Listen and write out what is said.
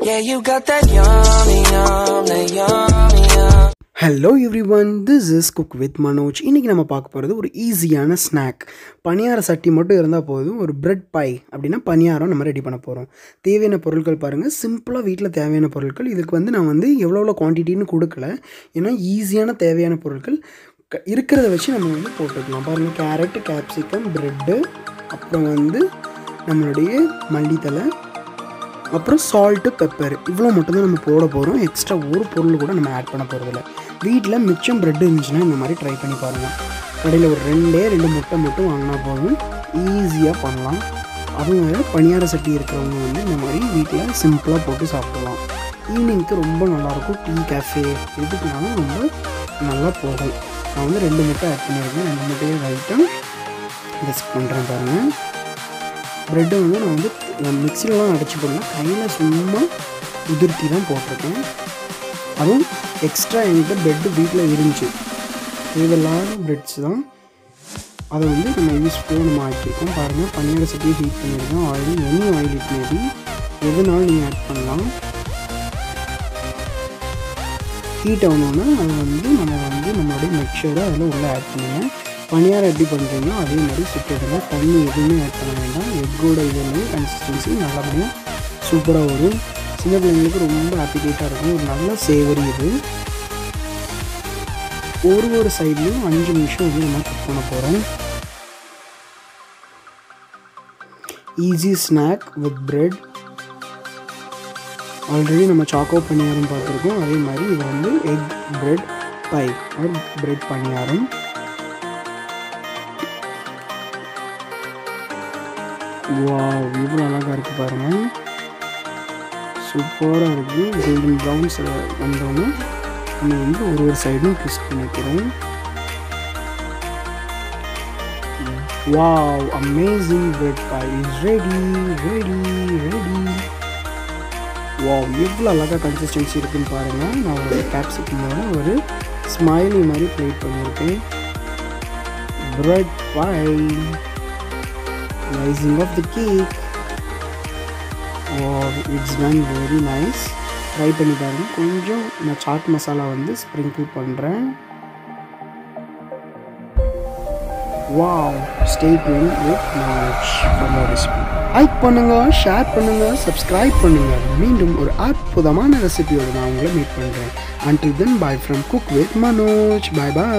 Yeah, you got that yummy, yum, that yummy, yum. Hello everyone this is cook with Manoj இன்றைக்கி நம்ம பார்க்க போகிறது ஒரு ஈஸியான ஸ்நாக் பணியார சட்டி மட்டும் இருந்தால் போதும். ஒரு பிரெட் பை அப்படின்னா பணியாரம் நம்ம ரெடி பண்ண போகிறோம் தேவையான பொருட்கள் பாருங்கள் சிம்பிளாக வீட்டில் தேவையான பொருட்கள். இதுக்கு வந்து நான் வந்து எவ்வளோ எவ்வளோ குவான்டிட்டின்னு கொடுக்கல. ஏன்னா ஈஸியான தேவையான பொருட்கள் க- இருக்கிறத வச்சு நம்ம வந்து போட்டுக்கலாம். பாருங்கள் கேரட் கேப்சிகம் ப்ரெட்டு அப்புறம் வந்து நம்மளுடைய மல்லித்தலை அப்புறம் சால்ட்டு பெப்பர் இவ்வளோ மட்டும்தான் நம்ம போட போகிறோம் எக்ஸ்ட்ரா ஒரு பொருள் கூட நம்ம ஆட் பண்ண போகிறதில்ல வீட்டில் மிச்சம் ப்ரெட் இருந்துச்சுன்னா இந்த மாதிரி ட்ரை பண்ணி பாருங்கள் கடையில் ஒரு ரெண்டே ரெண்டு முட்டை மட்டும் வாங்கினா போதும். ஈஸியாக பண்ணலாம். அதுவும் வேறு பணியார சட்டி இருக்கிறவங்க வந்து இந்த மாதிரி வீட்டில் சிம்பிளாக போட்டு சாப்பிடலாம். ஈவினிங்க்கு ரொம்ப நல்லாயிருக்கும். டீ கேஃபே எதுக்குனாலும் ரொம்ப நல்லா போகும். நான் வந்து ரெண்டு முட்டை ஆட் பண்ணியிருக்கேன். ரெண்டு முட்டையே ரைட்டாக மிக்ஸ் பண்ணுறேன் பாருங்கள் ப்ரெட்டை வந்து நான் வந்து நான் மிக்சிலலாம் அடைச்சி போடலாம் கையில் சும்மா உதிர்த்தி தான் போட்டிருக்கேன். அதுவும் எக்ஸ்ட்ரா என்கிட்ட ப்ரெட்டு வீட்டில் இருந்துச்சு. தேவையில்லாத ப்ரெட்ஸ் தான். அதை வந்து நம்ம யூஸ்ஃபுல்லாக நம்ம ஆக்கியிருக்கோம். பாருங்கள் பன்னீர் சட்டியை ஹீட் பண்ணியிருக்கோம் oil any oil heat maybe எதுனாலும் நீங்கள் ஆட் பண்ணலாம். ஹீட் ஆகணுன்னா அதை வந்து நம்ம வந்து நம்மளுடைய மிக்சரை அதில் உள்ளே ஆட் பண்ணுவேன் பணியாரம் எப்படி பண்ணுறீங்களோ அதே மாதிரி சுட்டுடுங்க தண்ணி எதுவுமே ஆட் பண்ண வேண்டாம். எக்கோட இது கன்சிஸ்டன்சி நல்லபடியாக சூப்பராக வரும் சின்ன பிள்ளைங்களுக்கு ரொம்ப ஆப்பிடேட்டாக இருக்கும். ஒரு நல்ல சேவரி இது. ஒரு ஒரு சைட்லேயும் அஞ்சு நிமிஷம் வந்து நம்ம குக் பண்ண போகிறோம் easy snack with bread already நம்ம சாக்கோ பணியாரம் பார்த்துருக்கோம். அதே மாதிரி இது வந்து egg bread pie or bread paniyaram wow இவ்வளோ அழகாக இருக்குது பாருங்கள் சூப்பராக இருக்குது கோல்டன் ப்ரௌன்ஸ் வந்தோடனே நம்ம வந்து ஒரு ஒரு சைடும் ட்விஸ்ட் பண்ணிக்கிறோம். Wow amazing bread boy is ready ready ready wow எவ்வளோ அழகாக கன்சிஸ்டன்சி இருக்குன்னு பாருங்கள் நான் ஒரு கேப்சிகமோட ஒரு ஸ்மைலி மாதிரி ப்ளேட் பண்ணியிருக்கேன். Bread boy icing of the cake. Wow it's done very nice. Try பண்ணி பாருங்க கொஞ்சம் நான் சாட் மசாலா வந்து ஸ்ப்ரிங்கிள் பண்ணுறேன் wow stay tuned with knowledge for recipe like பண்ணுங்க ஷேர் பண்ணுங்க சப்ஸ்கிரைப் பண்ணுங்க. மீண்டும் ஒரு அற்புதமான ரெசிபியோடு நான் உங்களை மீட் பண்ணுறேன் and then bye from cook with Manoj bye bye